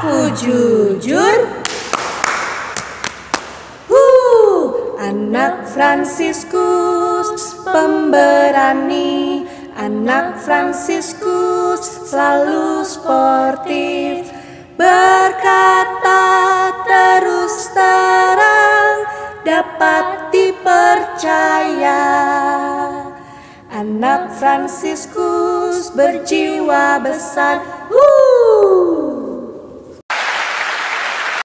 aku jujur. Huh, anak Fransiskus pemberani, anak Fransiskus selalu sportif. Berkata terus terang dapat dipercaya. Anak Fransiskus berjiwa besar